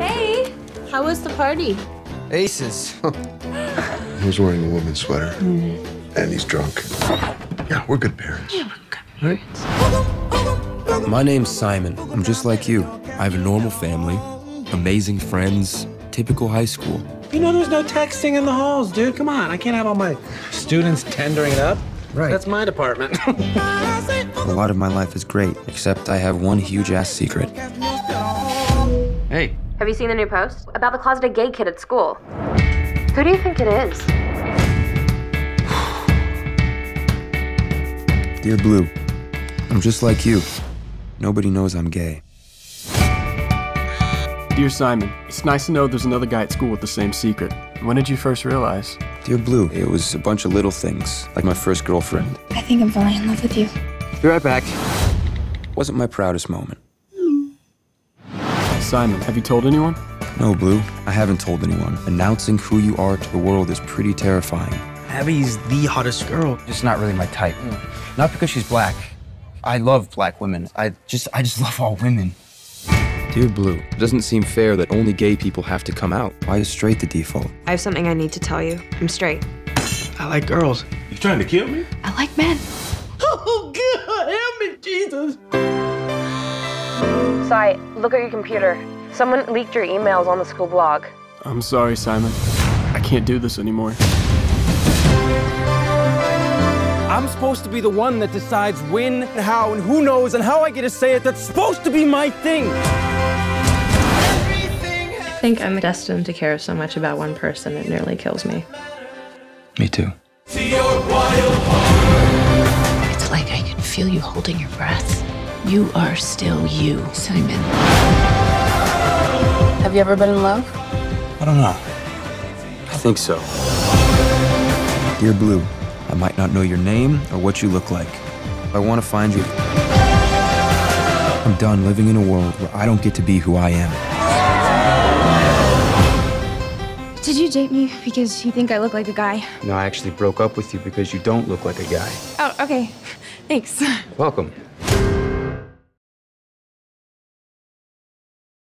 Hey, how was the party? Aces. He was wearing a woman's sweater. Mm-hmm. And he's drunk. Yeah, we're good parents. My name's Simon. I'm just like you. I have a normal family, amazing friends, typical high school. You know, there's no texting in the halls, dude. Come on, I can't have all my students Tindering it up. Right. That's my department. A lot of my life is great, except I have one huge ass secret. Hey, Have you seen the new post? About the closeted gay kid at school. Who do you think it is? dear Blue, I'm just like you. Nobody knows I'm gay. Dear Simon, it's nice to know there's another guy at school with the same secret. When did you first realize? Dear Blue, it was a bunch of little things, like my first girlfriend. I think I'm falling in love with you. Be right back. Wasn't my proudest moment. Simon, have you told anyone? No, Blue, I haven't told anyone. Announcing who you are to the world is pretty terrifying. Abby's the hottest girl. Just not really my type. Not because she's black. I love black women. I just I just love all women. Dear Blue, it doesn't seem fair that only gay people have to come out. Why is straight the default? I have something I need to tell you. I'm straight. I like girls. You trying to kill me? I like men. Oh, God, help me, Jesus. Si, look at your computer. Someone leaked your emails on the school blog. I'm sorry, Simon. I can't do this anymore. I'm supposed to be the one that decides when, and how, and who knows, and how I get to say it. That's supposed to be my thing. I think I'm destined to care so much about one person it nearly kills me. Me too. It's like I can feel you holding your breath. You are still you, Simon. Have you ever been in love? I don't know. I think so. Dear Blue, I might not know your name or what you look like. I want to find you. I'm done living in a world where I don't get to be who I am. You date me because you think I look like a guy? No, I actually broke up with you because you don't look like a guy. Oh, okay. Thanks. Welcome.